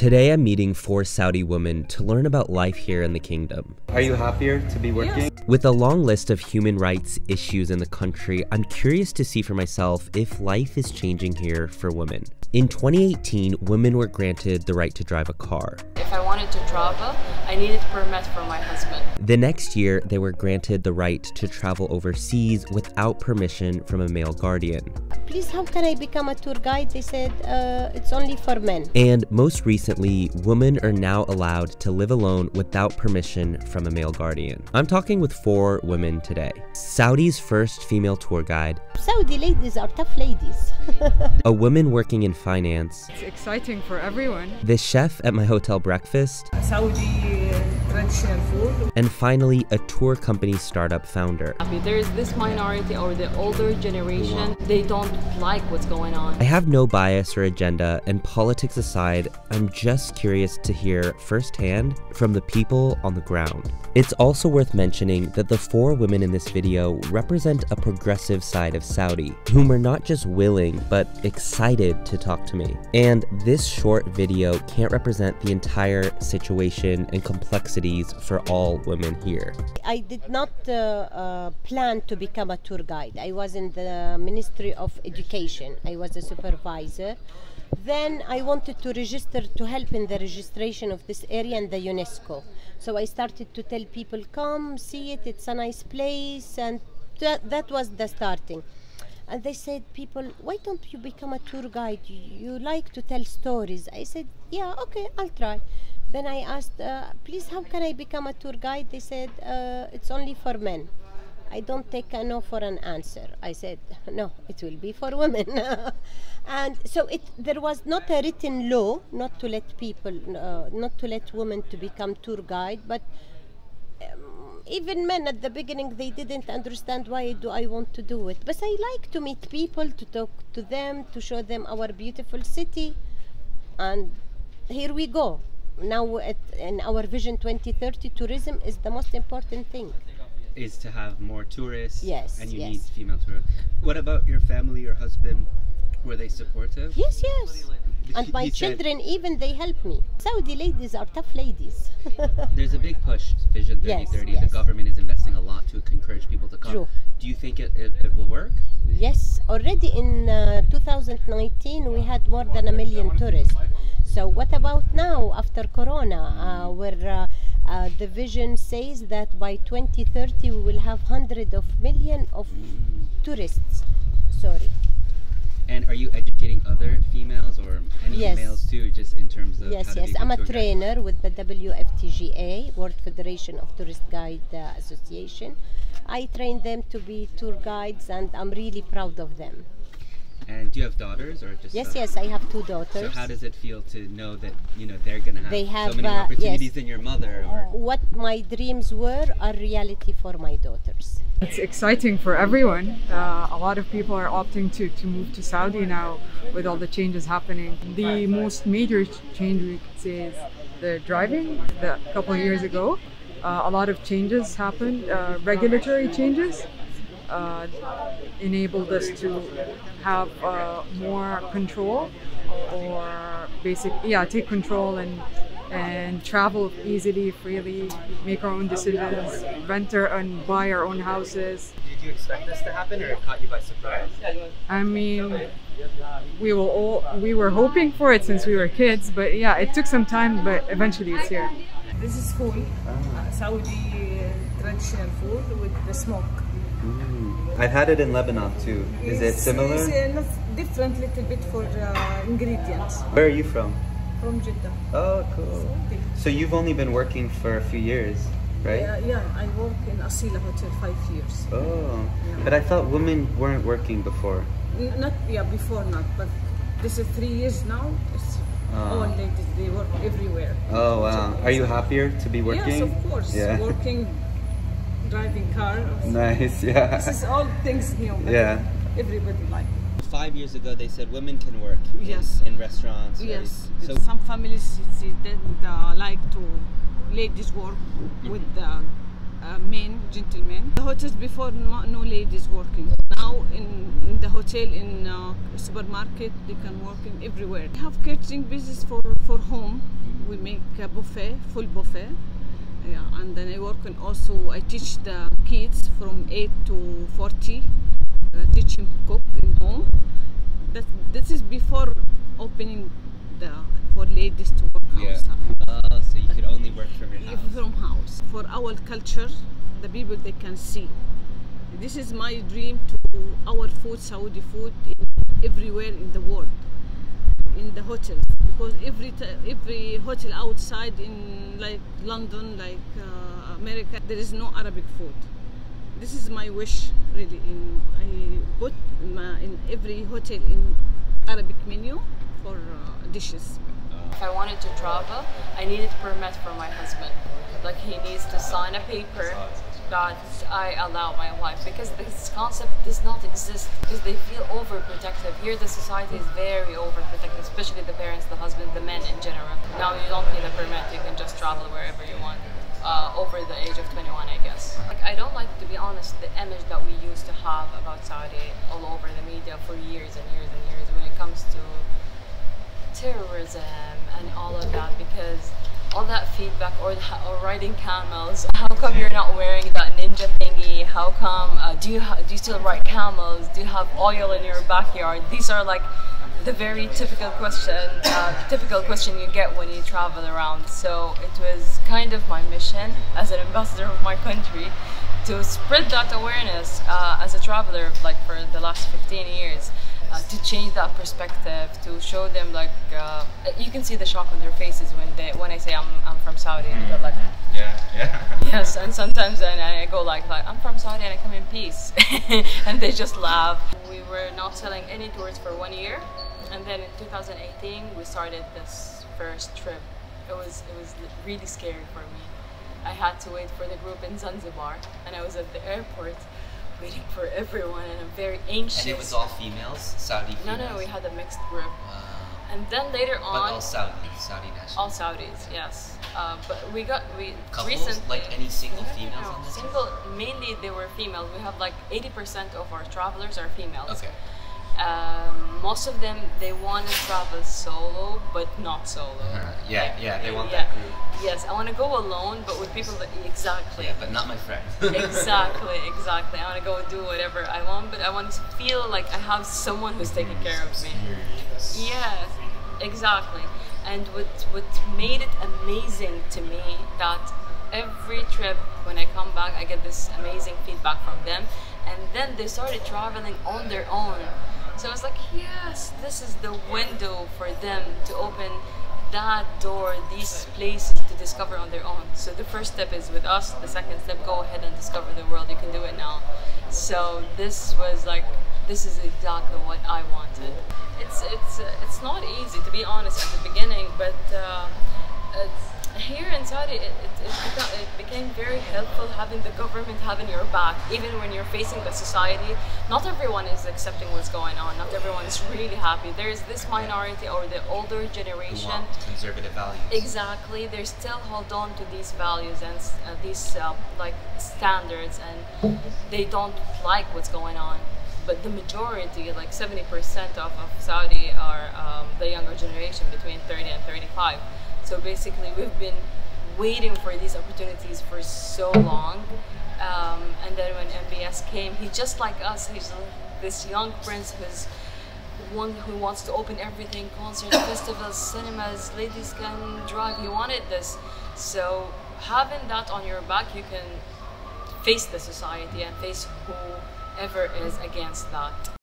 Today I'm meeting four Saudi women to learn about life here in the kingdom. Are you happier to be working? Yes. With a long list of human rights issues in the country, I'm curious to see for myself if life is changing here for women. In 2018, women were granted the right to drive a car. If I wanted to travel, I needed permit from my husband. The next year, they were granted the right to travel overseas without permission from a male guardian. please how can i become a tour guide they said uh, it's only for men And most recently, women are now allowed to live alone without permission from a male guardian. I'm talking with four women today. Saudi's first female tour guide, saudi ladies are tough ladies a woman working in finance, It's exciting for everyone. the chef at my hotel breakfast, Saudi traditional food. and finally, a tour company startup founder. There is this minority or the older generation, they don't like what's going on. I have no bias or agenda, and politics aside, I'm just curious to hear firsthand from the people on the ground. It's also worth mentioning that the four women in this video represent a progressive side of Saudi, whom are not just willing, but excited to talk to me. And this short video can't represent the entire situation and for all women here. i did not uh, uh, plan to become a tour guide. I was in the ministry of education. I was a supervisor. Then i wanted to register to help in the registration of this area in the unesco. So i started to tell people come see it. It's a nice place. And that was the starting and they said people why don't you become a tour guide? You, like to tell stories. I said yeah okay i'll try. Then i asked uh, please how can i become a tour guide? They said uh, it's only for men. I don't take a no for an answer. I said no it will be for women. And so it there was not a written law not to let people uh, not to let women to become tour guide but um, even men at the beginning they didn't understand why do I want to do it. But I like to meet people, to talk to them, to show them our beautiful city, and here we go. Now at, in our Vision 2030, tourism is the most important thing. Is to have more tourists. Yes, And you yes. need female tourists. What about your family, your husband? Were they supportive? Yes, yes. And my children, even they help me. Saudi ladies are tough ladies. There's a big push, Vision Yes, 3030. yes. The government is investing a lot to encourage people to come. True. Do you think it, it, it will work? Yes, already in uh, 2019 we had more than a million tourists. So what about now after Corona, uh, where uh, uh, the vision says that by 2030 we will have hundred of million of tourists. Sorry. And are you educating other females or any Yes. males too, just in terms of Yes, yes. I'm a good tour guides? trainer with the WFTGA, World Federation of Tourist Guide uh, Association. I train them to be tour guides, and I'm really proud of them. And do you have daughters or just? Yes, uh, yes. I have two So daughters. how does it feel to know that you know they're gonna have, They so many uh, opportunities yes. than your mother? Or what my dreams were are reality for my daughters. It's exciting for everyone. Uh, a lot of people are opting to, to move to Saudi now with all the changes happening. The most major change we could say is the driving. The, a couple of years ago, uh, a lot of changes happened, uh, regulatory changes. Uh, enabled us to have uh, more control or basic yeah take control and and travel easily freely make our own decisions rent our and buy our own houses did you expect this to happen, or it caught you by surprise? i mean we will all we were hoping for it since we were kids but yeah it took some time but eventually it's here This is full uh, Saudi traditional food with the smoke. I've had it in Lebanon too. Is it similar? It's uh, different little bit for uh, ingredients Where are you from? from Jeddah. Oh, cool. So you've only been working for a few years, right? Yeah, yeah, I work in Assila Hotel five years. Oh, but I thought women weren't working before. N- Not yeah, before not, but this is three years now. It's All ladies. They work everywhere. Oh wow. Are you happier to be working? Yes, of course. Yeah. Working, driving car. Nice. Yeah. This is all things new. but Yeah. Everybody like. it. Five years ago, they said women can work. Yes. In, in restaurants. right? Yes. So Some families they don't uh, like to ladies work with the uh, men, gentlemen. The hotels before no, no ladies working. Now in, in the hotel, in uh, supermarket, they can work in everywhere. We have catering business for, for home. We make a buffet, full buffet. Yeah, and then I work and also I teach the kids from 8 to 40, uh, teach them cook in home. That this is before opening the for ladies to work Yeah. outside Uh, so you could only work from your if house. from house for our culture the people they can see. This is my dream to our food saudi food in, everywhere in the world in the hotels. Because every every hotel outside in like london like uh, america there is no arabic food. This is my wish really in i put my, in every hotel in arabic menu for uh, dishes If I wanted to travel, I needed a permit from my husband. Like he needs to sign a paper that I allow my wife because this concept does not exist because they feel overprotective. Here the society is very overprotective, especially the parents, the husband, the men in general. Now you don't need a permit, you can just travel wherever you want. Uh, over the age of 21, I guess. Like, I don't like, to be honest, the image that we used to have about Saudi all over the media for years and years and years when it comes to terrorism and all of that because all that feedback or, or riding camels how come you're not wearing that ninja thingy? How come uh, do you do you still ride camels? Do you have oil in your backyard? These are like the very typical question uh, typical question you get when you travel around. So it was kind of my mission as an ambassador of my country to spread that awareness uh, as a traveler like for the last 15 years to change that perspective, to show them like uh, you can see the shock on their faces when they when I say I'm, I'm from Saudi and they're like Yeah, yeah. yes, and sometimes then I go like like I'm from Saudi and I come in peace, and they just laugh. We were not selling any tours for one year, and then in 2018 we started this first trip. It was it was really scary for me. I had to wait for the group in Zanzibar, and I was at the airport waiting for everyone, and I'm very anxious. And it was all females, Saudi No, females. no, no, we had a mixed group. Wow. And then later on, But all Saudi, Saudi national. all Saudis, yes. Uh, but we got we Couples? Like any single No, no, females no. this Single, mainly they were females. We have like 80% of our travelers are females. Okay. Um, most of them they want to travel solo, but not solo. Uh, yeah, Like, yeah, they want yeah. that group. Yes, I want to go alone, but with people that exactly. Yeah, but not my friends. exactly, exactly. I want to go do whatever I want, but I want to feel like I have someone who's taking care of me. Yes, exactly. And what what made it amazing to me that every trip when I come back, I get this amazing feedback from them, and then they started traveling on their own. So I was like, yes, this is the window for them to open that door, these places to discover on their own. So the first step is with us. The second step, go ahead and discover the world. You can do it now. So this was like, this is exactly what I wanted. It's it's it's not easy to be honest at the beginning, but uh, it's, here in Saudi, it, it, it, beca- it became very helpful having the government having your back, even when you're facing the society. Not everyone is accepting what's going on. Not everyone is really happy. There is this minority or the older generation. conservative values. Exactly, they still hold on to these values and uh, these uh, like standards, and they don't like what's going on. But the majority, like 70% of, of Saudi, are um, the younger generation between 30 and 35. So basically, we've been waiting for these opportunities for so long. Um, and then when MBS came, he's just like us. He's this young prince who's one who wants to open everything concerts, festivals, cinemas, ladies can drive. He wanted this. So having that on your back, you can face the society and face whoever is against that.